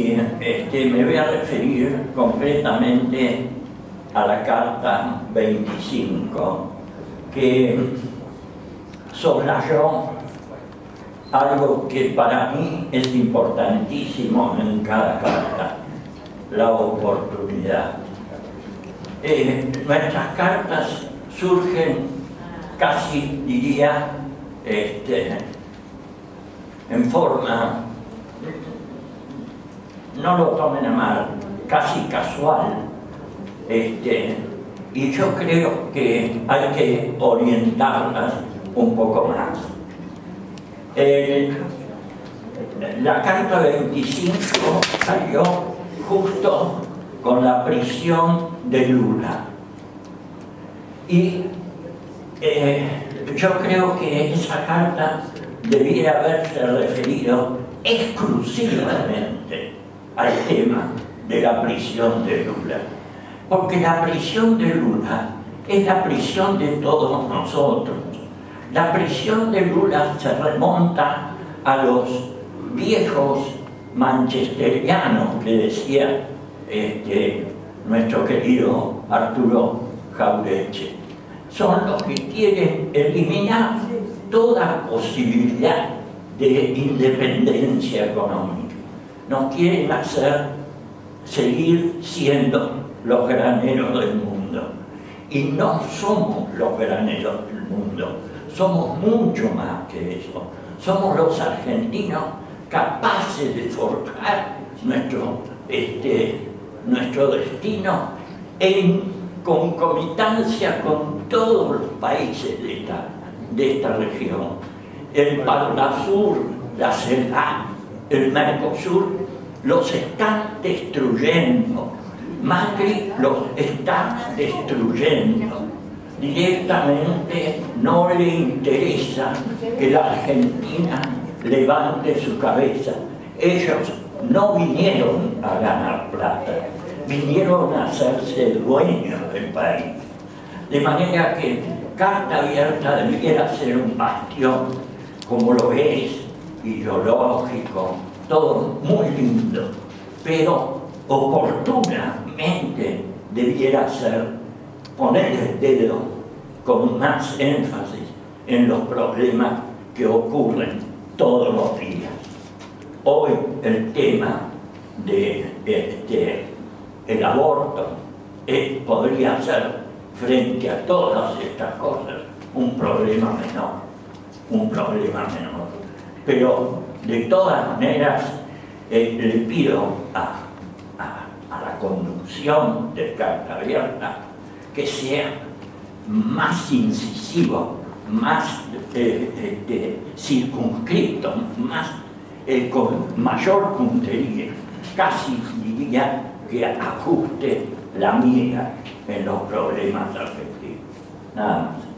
Este, me voy a referir concretamente a la carta 25 que soslayó algo que para mí es importantísimo en cada carta, la oportunidad. Eh, nuestras cartas surgen casi, diría, este, en forma, no lo tomen a mal, casi casual. Este, y yo creo que hay que orientarlas un poco más. la carta 25 salió justo con la prisión de Lula. Y eh, yo creo que esa carta debiera haberse referido exclusivamente al tema de la prisión de Lula. Porque la prisión de Lula es la prisión de todos nosotros. La prisión de Lula se remonta a los viejos manchesterianos que decía este, nuestro querido Arturo Jaureche. Son los que quieren eliminar toda posibilidad de independencia económica. Nos quieren hacer seguir siendo los graneros del mundo. Y no somos los graneros del mundo, somos mucho más que eso. Somos los argentinos capaces de forjar nuestro, este, nuestro destino en concomitancia con todos los países de esta, de esta región. El Parnasur, la CELAC, el Mercosur, los están destruyendo. Macri los está destruyendo. Directamente no le interesa que la Argentina levante su cabeza. Ellos no vinieron a ganar plata, vinieron a hacerse dueños del país. De manera que Carta Abierta debiera ser un bastión, como lo es, ideológico, todo muy lindo, pero oportunamente debiera ser poner el dedo con más énfasis en los problemas que ocurren todos los días. Hoy el tema de este, el aborto podría ser frente a todas estas cosas un problema menor, un problema menor. Pero de todas maneras eh, le pido a, la conducción de carta abierta que sea más incisivo, más eh, este, circunscrito, más, eh, con mayor puntería, casi diría que ajuste la mira en los problemas afectivos. Nada más.